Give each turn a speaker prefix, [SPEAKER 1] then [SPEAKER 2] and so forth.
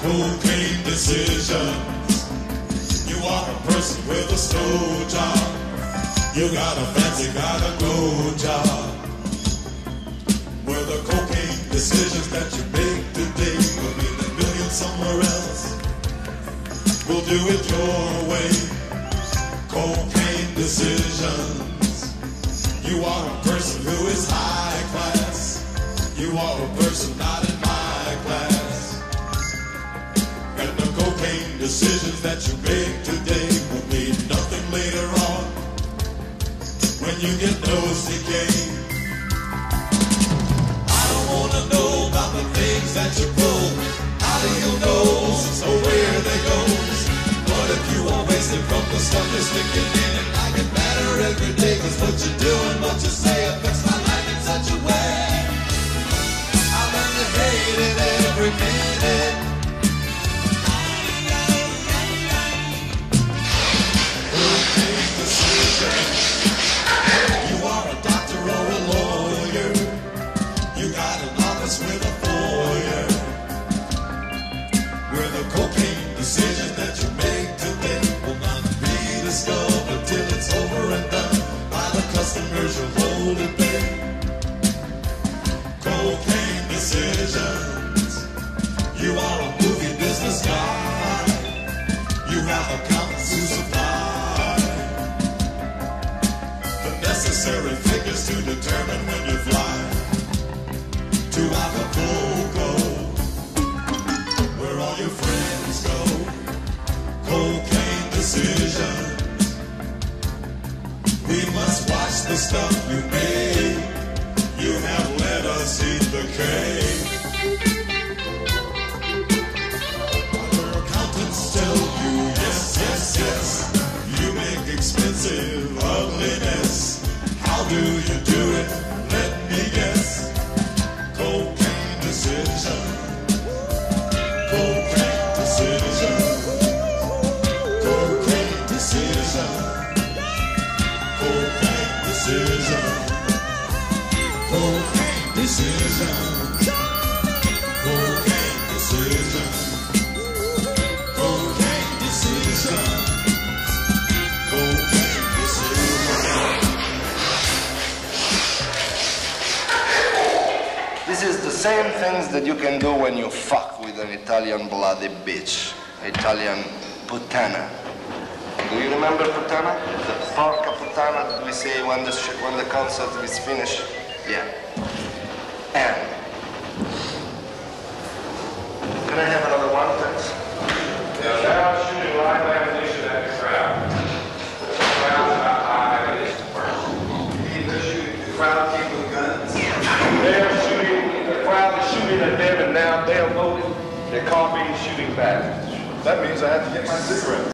[SPEAKER 1] Cocaine decisions. You are a person with a slow job. You got a fancy, got a go job. Where the cocaine decisions that you make today will mean a million somewhere else. We'll do it your way. Cocaine decisions. You are a person not in my class. And the cocaine decisions that you make today will mean nothing later on when you get nose decay. I don't wanna know about the things that you pull. How do you know so where they go? What if you are wasted from the stuff you're sticking in? And I get better every day cause what you do and what you Cocaine decisions. You are a movie business guy. You have supply the necessary figures to determine when you fly to where all your friends go. Cocaine decisions. Must watch the stuff you make. You have let us eat the cake. Other accountants tell you yes, yes, yes. You make expensive ugliness. How do you
[SPEAKER 2] same things that you can do when you fuck with an Italian bloody bitch. Italian puttana. Do you remember puttana? The porca puttana that we say when the, when the concert is finished? Yeah. And. Can I have another one, thanks?
[SPEAKER 3] They're now shooting live ammunition at the crowd. The crowd's about high ammunition first.
[SPEAKER 4] They're shooting the crowd, people with guns.
[SPEAKER 3] They're shooting, the crowd is shooting at them, and now they're voting. They're copying shooting back.
[SPEAKER 4] That means I have to get my cigarettes.